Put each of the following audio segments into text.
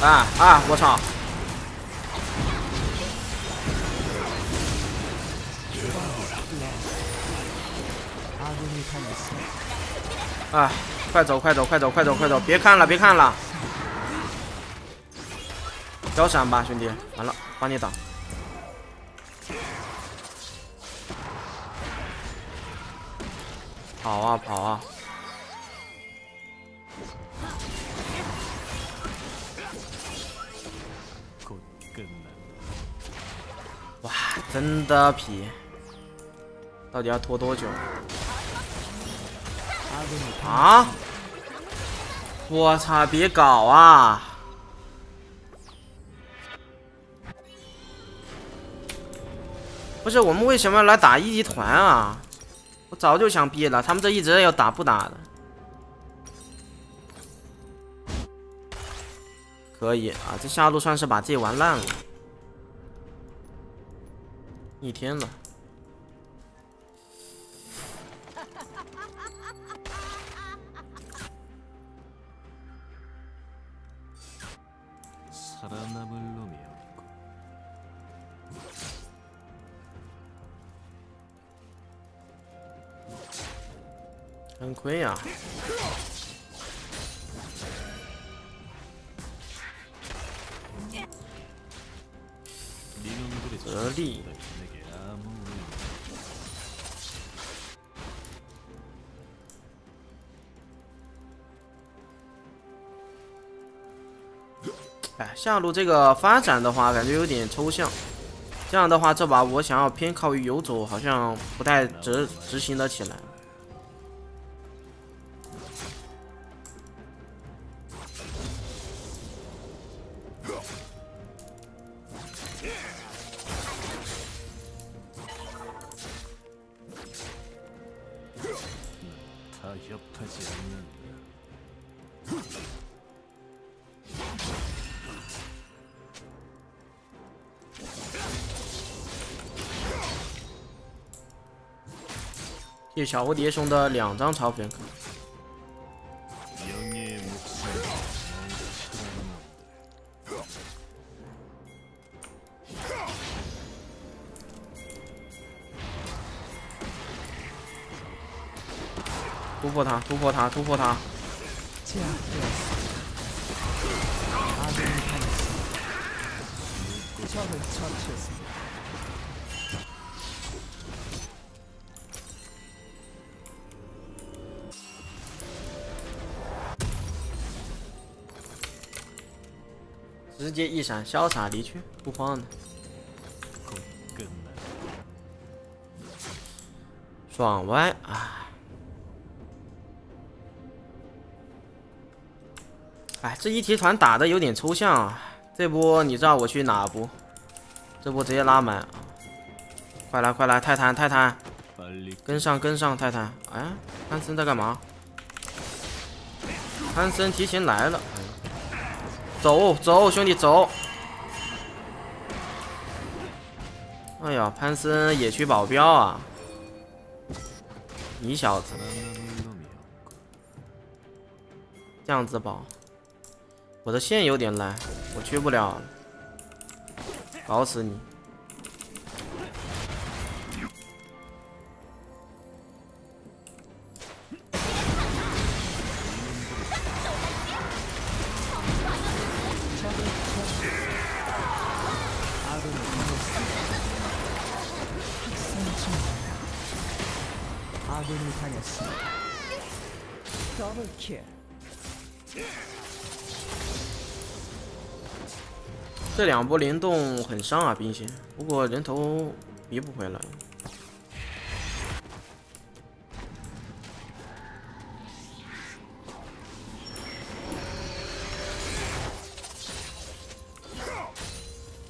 啊啊！我操！啊！快走快走快走快走快走！别看了别看了！交闪吧，兄弟！完了，帮你挡。跑啊跑啊！真的皮！到底要拖多久？啊！我操！别搞啊！不是我们为什么要来打一级团啊？我早就想毙了，他们这一直要打不打的？可以啊，这下路算是把自己玩烂了，一天了。很亏呀！泽利，哎，下路这个发展的话，感觉有点抽象。这样的话，这把我想要偏靠于游走，好像不太执执行得起来。小蝴蝶兄的两张超粉卡。突破他，突破他，突破他！直接一闪，潇洒离去，不慌的。爽歪啊！哎，这一提团打的有点抽象啊！这波你知道我去哪不？这波直接拉满！快来快来，泰坦泰坦，跟上跟上泰坦！哎，潘森在干嘛？潘森提前来了。走走，兄弟走！哎呀，潘森野区保镖啊！你小子，这样子保，我的线有点烂，我去不了，搞死你！这两波联动很伤啊，兵线。不过人头弥补回来。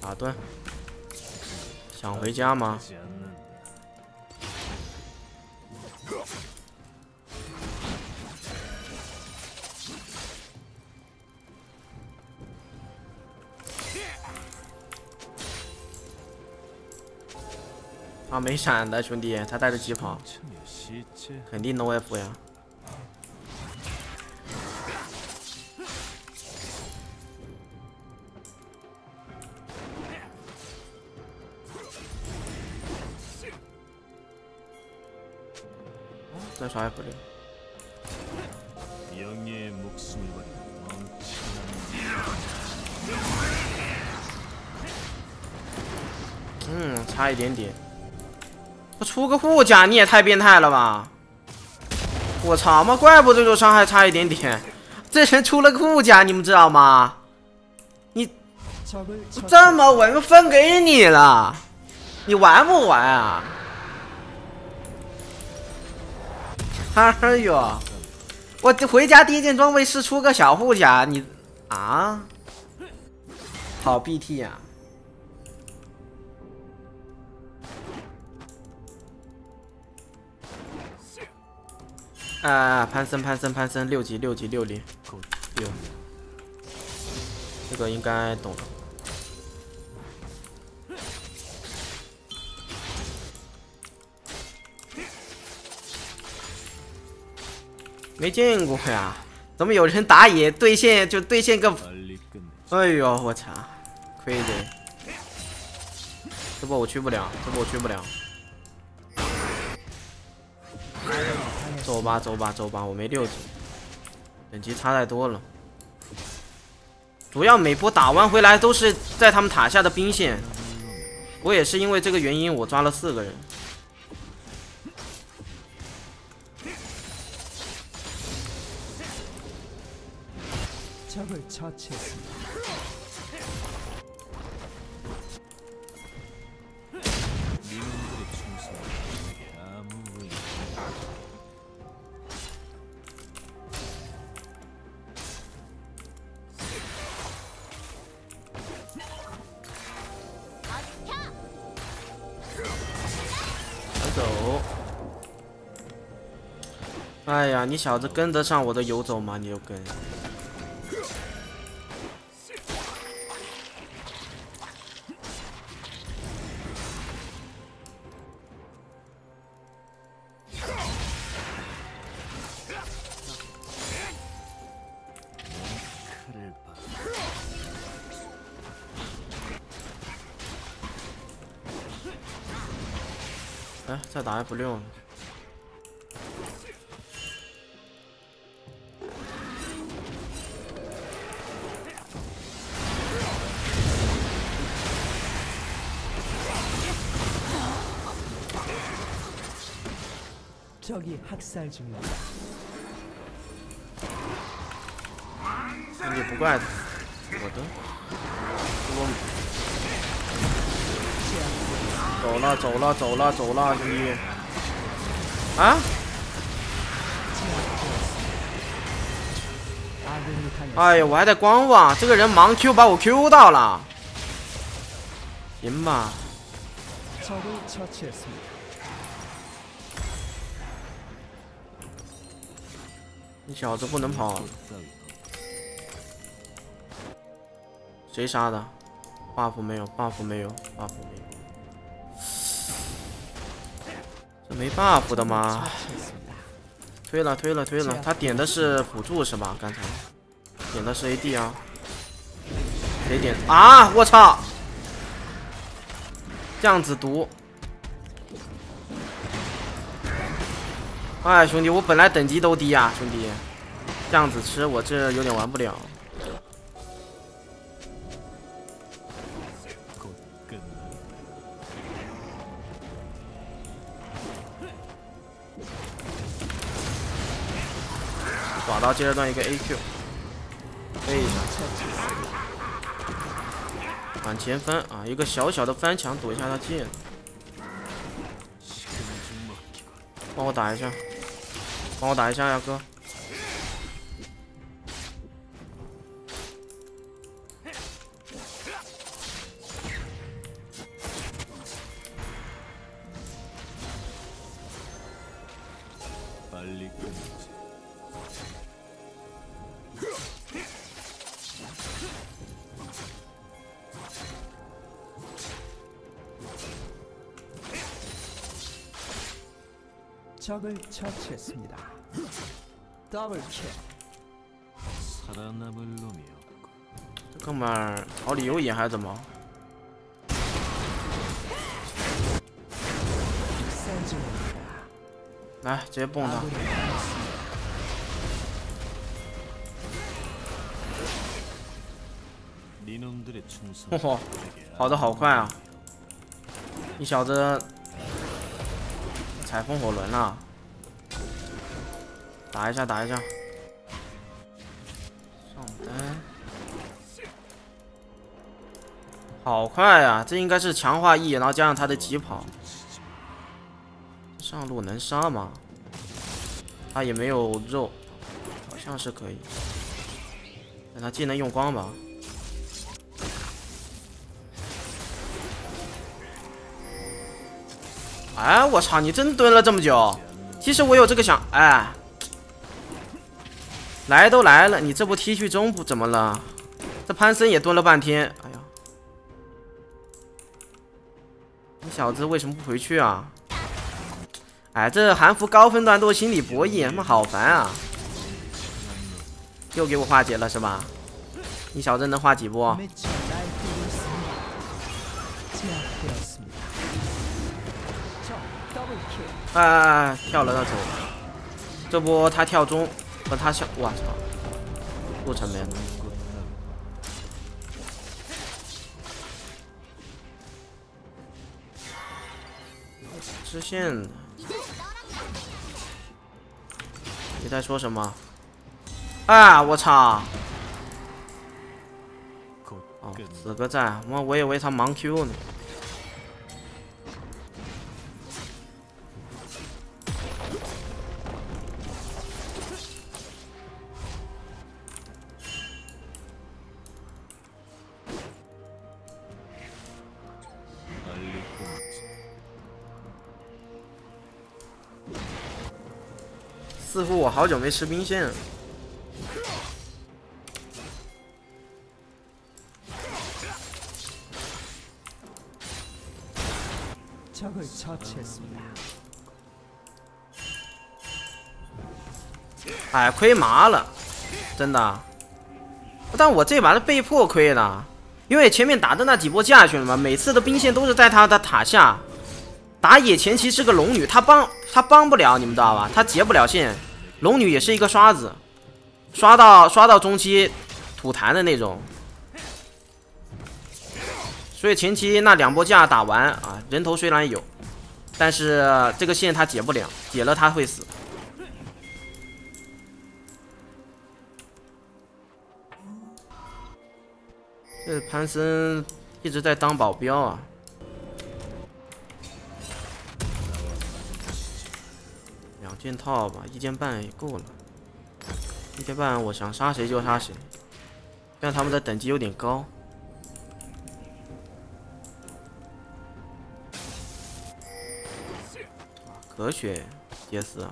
打断。想回家吗？没闪的兄弟，他带着疾跑，肯定能恢复呀！再刷一个！嗯，差一点点。我出个护甲，你也太变态了吧！我操妈，怪不得这伤害差一点点。这人出了个护甲，你们知道吗？你这么稳，分给你了，你玩不玩啊？哎呦！我回家第一件装备是出个小护甲，你啊？好 BT 呀！啊，啊攀升攀升攀升，六级六级六零，六，这个应该懂。没见过呀，怎么有人打野对线就对线个？哎呦，我操，亏的！这波我去不了，这波我去不了。走吧，走吧，走吧，我没六级，等级差太多了。主要每波打完回来都是在他们塔下的兵线，我也是因为这个原因，我抓了四个人。哎呀，你小子跟得上我的游走吗？你又跟。哎，再打 F 六六。저기학살중입니다也不怪他，我的，我。走了走了走了走了，兄弟！啊！哎呀，我还在观望，这个人盲 Q 把我 Q 到了，行吧？ 你小子不能跑！谁杀的？buff 没有，buff 没有，buff 没有。这没 buff 的吗？推了推了推了，他点的是辅助是吧？刚才点的是 AD 啊？谁点啊？我操！这样子毒！哎，兄弟，我本来等级都低啊，兄弟，这样子吃我这有点玩不了。打到接着断一个 A Q，飞一下，往前翻啊！一个小小的翻墙躲一下他剑，帮我打一下，帮我打一下呀，哥！ 这哥们儿逃离有野还是怎么？ 来，直接蹦他。嚯，跑的好快啊！你小子 踩风火轮了，打一下，打一下，上单，好快啊！这应该是强化 E，然后加上他的疾跑。上路能杀吗？他也没有肉，好像是可以。等他技能用光吧。哎，我操！你真蹲了这么久？其实我有这个想……哎，来都来了，你这波踢去中不怎么了？这潘森也蹲了半天。哎呀，你小子为什么不回去啊？哎，这韩服高分段都是心理博弈，他妈好烦啊！又给我化解了是吧？你小子能化几波？哎，跳了那走，这波他跳中，和他跳，我操，不成面。支线。你在说什么？啊！我操！哦，死个在，我我以为他盲 Q 呢。好久没吃兵线了。哎，亏麻了，真的。但我这把是被迫亏的，因为前面打的那几波架，兄弟们，每次的兵线都是在他的塔下。打野前期是个龙女，她帮她帮不了，你们知道吧？她截不了线，龙女也是一个刷子，刷到刷到中期吐痰的那种。所以前期那两波架打完啊，人头虽然有，但是这个线他解不了，解了他会死。这潘森一直在当保镖啊。件套吧，一件半也够了。一件半，我想杀谁就杀谁。但他们的等级有点高。可血，杰斯。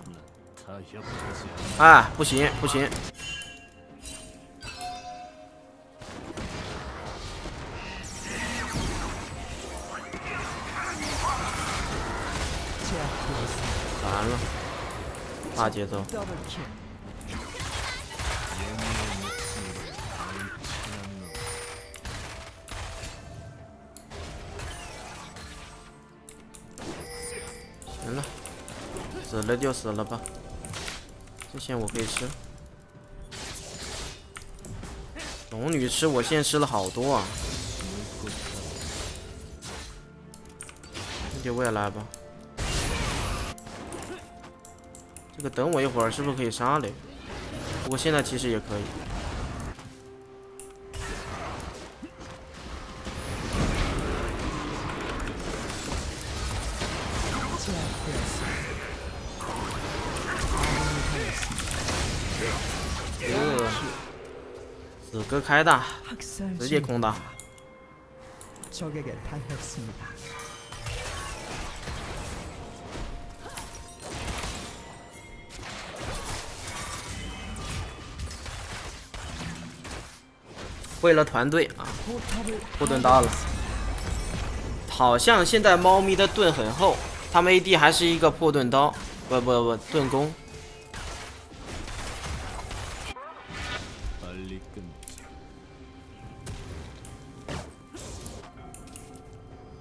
哎，不行不行。完了。大节奏，行了，死了就死了吧，这线我可以吃。龙女吃我现在吃了好多啊，那就我也来吧。这个等我一会儿，是不是可以杀嘞？不过现在其实也可以。死哥开大，直接空大。为了团队啊，破盾到了。好像现在猫咪的盾很厚，他们 AD 还是一个破盾刀，不不不，盾弓。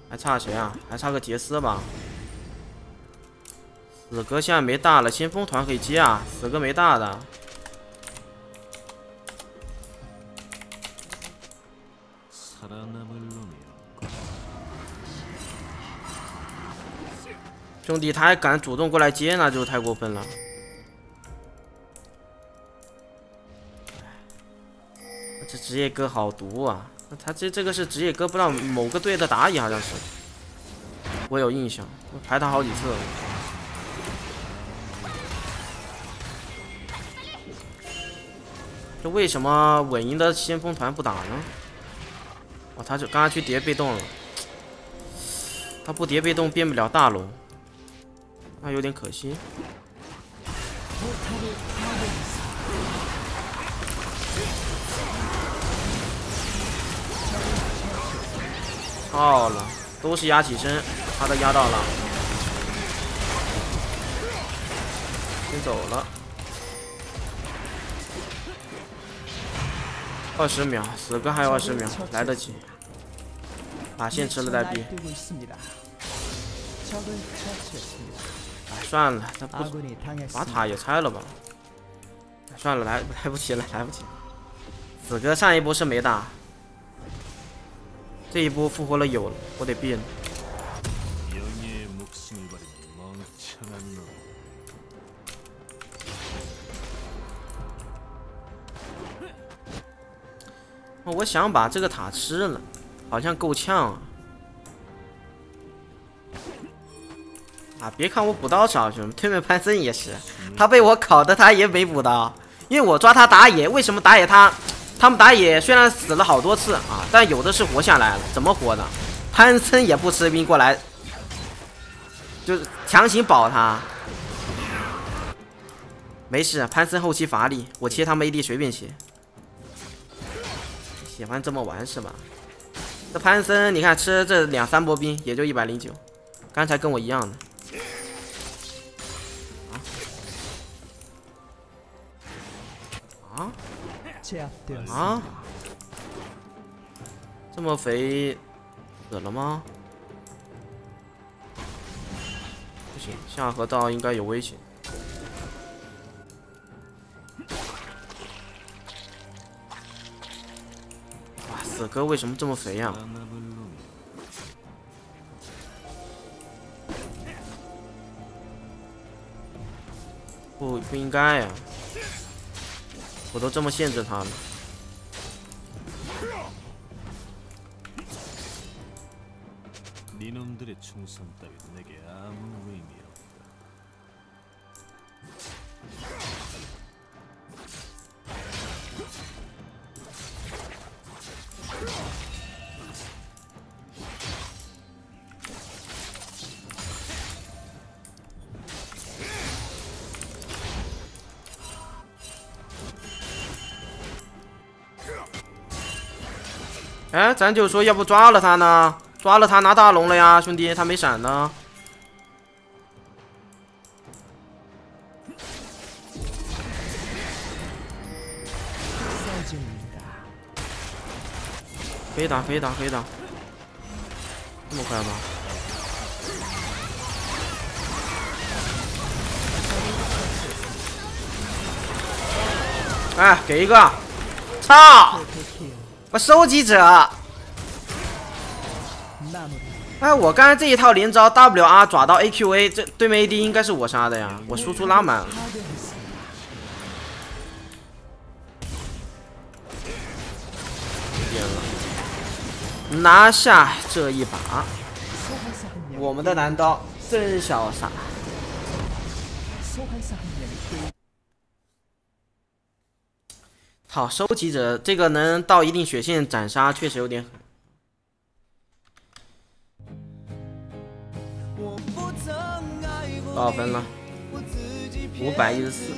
还差谁啊？还差个杰斯吧？死哥现在没大了，先锋团可以接啊。死哥没大的。兄弟，他还敢主动过来接，那就太过分了。这职业哥好毒啊！他这这个是职业哥，不知道某个队的打野好像是，我有印象，我排他好几次。这为什么稳赢的先锋团不打呢？哦，他就刚刚去叠被动了，他不叠被动变不了大龙。那有点可惜。到了，都是压起身，他都压到了，先走了。二十秒，死哥还有二十秒，来得及。把线吃了再逼。算了，他不把塔也拆了吧。算了，来 来不及了，来不及。死哥上一波是没打，这一波复活了有了，我得变。我想把这个塔吃了，好像够呛啊。别看我补刀少，兄弟，对面潘森也是，他被我烤的，他也没补刀，因为我抓他打野。为什么打野他，他们打野虽然死了好多次啊，但有的是活下来了。怎么活的？潘森也不吃兵过来，就是强行保他。没事，潘森后期乏力，我切他们 AD 随便切。喜欢这么玩是吧？这潘森，你看吃这两三波兵也就一百零九，刚才跟我一样的。啊！这么肥，死了吗？不行，下河道应该有危险。哇，死哥为什么这么肥呀？不，不应该呀。 我都这么限制他了。 哎，咱就说要不抓了他呢？抓了他拿大龙了呀，兄弟，他没闪呢。可以打，可以打，可以打，这么快吗？哎，给一个，操！我收集者，哎，我刚才这一套连招 W R 抓到 A Q A，这对面 A D 应该是我杀的呀，我输出拉满了，拿下这一把，我们的男刀真潇洒。好，收集者这个能到一定血线斩杀，确实有点狠。多少分了？五百一十四。